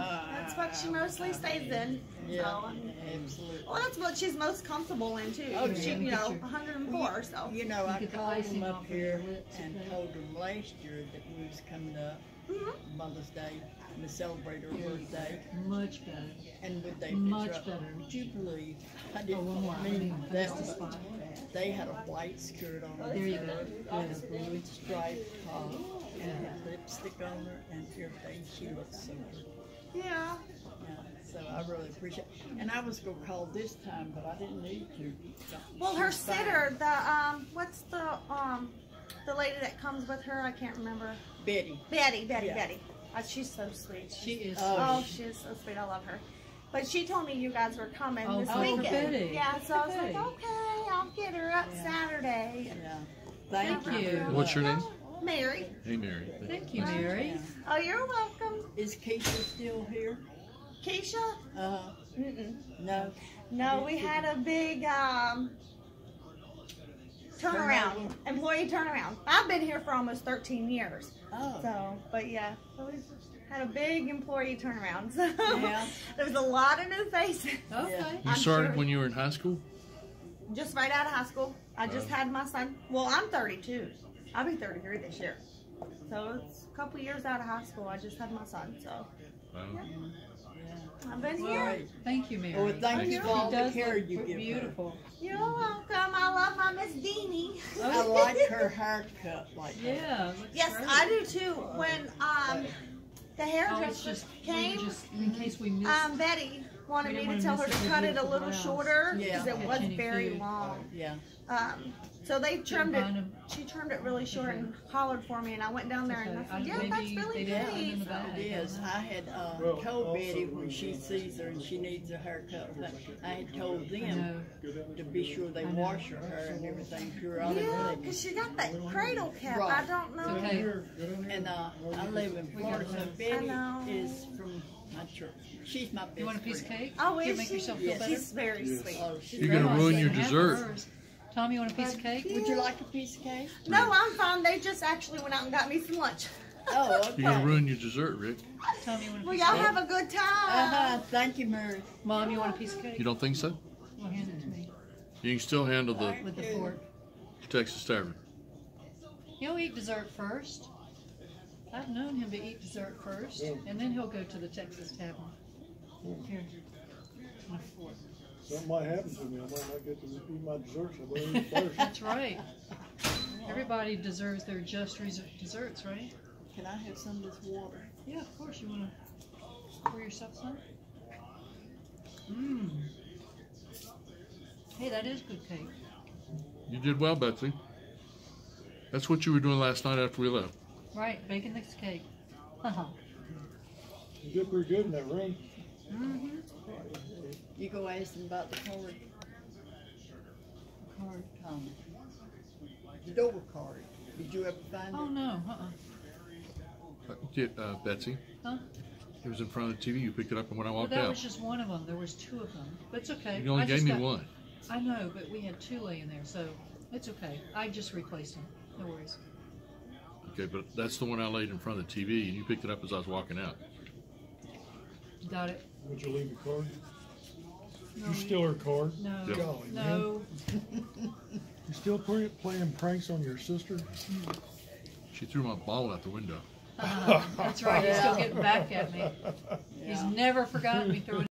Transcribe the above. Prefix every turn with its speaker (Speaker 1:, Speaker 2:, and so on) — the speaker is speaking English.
Speaker 1: Yeah, that's what she mostly stays in.
Speaker 2: Yeah,
Speaker 1: So,
Speaker 2: absolutely.
Speaker 1: well, that's what she's most comfortable in too.
Speaker 2: Oh,
Speaker 1: she, you know, 104. So.
Speaker 2: You know, I
Speaker 3: You get the
Speaker 2: called
Speaker 3: icing
Speaker 2: them up here and told them last year that we was coming up,
Speaker 1: Mhm.
Speaker 2: Mother's Day, and to celebrate her birthday.
Speaker 3: Much better.
Speaker 2: And would they
Speaker 3: Much
Speaker 2: picture up-
Speaker 3: better.
Speaker 2: Would you believe? I
Speaker 3: Oh,
Speaker 2: didn't
Speaker 3: one more.
Speaker 2: mean that
Speaker 3: That's the
Speaker 2: was,
Speaker 3: spot.
Speaker 2: they had a white skirt on.
Speaker 3: There you go.
Speaker 2: And a blue striped top and had lipstick on her and everything. She looked so good.
Speaker 1: Yeah.
Speaker 2: Yeah, so I really appreciate. it. And I was gonna call this time, but I didn't need to.
Speaker 1: Well, her sitter, the um, what's the um, the lady that comes with her? I can't remember.
Speaker 2: Betty.
Speaker 1: Betty, Betty,
Speaker 2: Yeah.
Speaker 1: Betty. Uh, she's so sweet.
Speaker 3: She is.
Speaker 2: Oh,
Speaker 1: Oh,
Speaker 2: she-
Speaker 1: she is so sweet. I love her. But she told me you guys were coming
Speaker 3: Oh,
Speaker 1: this
Speaker 3: good for
Speaker 1: weekend.
Speaker 3: Betty.
Speaker 1: Yeah, so I was like, okay, I'll get her up
Speaker 2: Yeah.
Speaker 1: Saturday.
Speaker 2: Yeah. Thank
Speaker 3: Thank
Speaker 2: you.
Speaker 3: you.
Speaker 4: What's your
Speaker 2: much.
Speaker 4: name?
Speaker 1: Mary.
Speaker 4: Hey, Mary.
Speaker 3: Thank you, Mary.
Speaker 1: Oh, you're welcome.
Speaker 2: Is Keisha still here?
Speaker 1: Keisha?
Speaker 2: Uh,
Speaker 1: Mm-mm.
Speaker 2: no.
Speaker 1: No, we had a big um, turnaround, employee turnaround. I've been here for almost 13 years.
Speaker 2: Oh.
Speaker 1: So, but yeah, so we had a big employee turnaround. So
Speaker 2: Yeah.
Speaker 1: there was a lot of new faces.
Speaker 3: Okay.
Speaker 4: You
Speaker 1: I'm
Speaker 4: started
Speaker 1: sure.
Speaker 4: when you were in high school?
Speaker 1: Just right out of high school. I just
Speaker 4: Wow.
Speaker 1: had my son. Well, I'm 32. I'll be 33 this year. So it's a couple years out of high school. I just had my son. So
Speaker 4: Wow.
Speaker 2: Yeah.
Speaker 1: I've been
Speaker 2: All
Speaker 1: here.
Speaker 3: Thank you, Mary.
Speaker 2: Well, thank you for all the care you give her.
Speaker 3: Beautiful.
Speaker 1: You're welcome. I love my Miss Deanie.
Speaker 2: I like her haircut like that.
Speaker 3: Yeah.
Speaker 1: Yes,
Speaker 3: great.
Speaker 1: I do too. When um the
Speaker 3: Oh,
Speaker 1: hairdresser
Speaker 3: just,
Speaker 1: came,
Speaker 3: just in case we missed.
Speaker 1: um Betty wanted me to tell her to cut it a little
Speaker 3: blouse.
Speaker 1: shorter
Speaker 2: Yeah.
Speaker 1: because it was very
Speaker 3: food.
Speaker 1: long.
Speaker 2: Yeah.
Speaker 1: Um, so they trimmed it.
Speaker 3: find 'em.
Speaker 1: She trimmed it really short and hollered for me, and I went down there and I said, "Yeah,
Speaker 3: maybe
Speaker 1: that's really
Speaker 3: they didn't put it in
Speaker 1: pretty."
Speaker 2: It is. I had uh,
Speaker 5: Well,
Speaker 2: told Betty when she sees her and she needs a haircut, but I had told them to be sure they wash her hair and everything periodically.
Speaker 1: Yeah, because she got that cradle cap. I don't know.
Speaker 3: Okay.
Speaker 2: And uh, I live in Florida, so
Speaker 1: I
Speaker 2: Betty
Speaker 1: know.
Speaker 2: is from my church. She's my best
Speaker 3: You want a piece of
Speaker 2: friend.
Speaker 3: cake?
Speaker 1: Oh,
Speaker 3: Here,
Speaker 1: is
Speaker 3: make
Speaker 1: she?
Speaker 3: yourself feel
Speaker 2: Yes.
Speaker 3: better.
Speaker 1: She's very
Speaker 5: Yes.
Speaker 1: sweet.
Speaker 2: Oh, she's
Speaker 4: You're gonna ruin your
Speaker 3: Half of
Speaker 4: dessert.
Speaker 3: Hers. Tom, you want a piece of cake?
Speaker 2: Would you like a piece of cake?
Speaker 1: No, I'm fine. They just actually went out and got me some lunch.
Speaker 2: Oh, okay.
Speaker 4: You're gonna ruin your dessert, Rick.
Speaker 3: Tom, you want a
Speaker 1: Well, y'all have a good time.
Speaker 2: Uh-huh. Thank you, Mary.
Speaker 3: Mom, you want a piece of cake?
Speaker 4: You don't think so?
Speaker 3: Well, hand it to me
Speaker 4: You can still handle the
Speaker 3: with the fork.
Speaker 4: Texas Tavern.
Speaker 3: He'll eat dessert first. I've known him to eat dessert first, and then he'll go to the Texas Tavern. Here. My fork.
Speaker 5: Something might happen to me. I might not get to eat my desserts. I better eat first.
Speaker 3: That's right. Everybody deserves their just desserts, right?
Speaker 2: Can I have some of this water?
Speaker 3: Yeah, of course. You want to pour yourself some? Mmm. Hey, that is good cake.
Speaker 4: You did well, Betsy. That's what you were doing last night after we left.
Speaker 3: Right, baking this cake. Uh-huh.
Speaker 5: You did pretty good in that room.
Speaker 3: Mm-hmm.
Speaker 2: You go ask them about the card. Card, um, the door card. Did you ever find
Speaker 3: Oh
Speaker 2: it?
Speaker 3: no, uh-uh.
Speaker 4: Uh, Get uh, Betsy.
Speaker 3: Huh?
Speaker 4: It was in front of the TV. You picked it up and when I
Speaker 3: Well,
Speaker 4: walked
Speaker 3: that
Speaker 4: out.
Speaker 3: was just one of them. There was two of them, but it's okay.
Speaker 4: You only
Speaker 3: I
Speaker 4: gave
Speaker 3: just
Speaker 4: me
Speaker 3: got-
Speaker 4: one.
Speaker 3: I know, but we had two laying there, so it's okay. I just replaced them. No worries.
Speaker 4: Okay, but that's the one I laid in front of the TV, and you picked it up as I was walking out.
Speaker 3: Got it.
Speaker 5: Would you leave the card?
Speaker 3: No,
Speaker 5: You steal her card?
Speaker 3: no,
Speaker 4: Yeah.
Speaker 5: Golly,
Speaker 3: no.
Speaker 5: You still pre- playing pranks on your sister?
Speaker 4: She threw my ball out the window.
Speaker 3: Uh, that's right. He's still getting back at me. He's never forgotten me throwing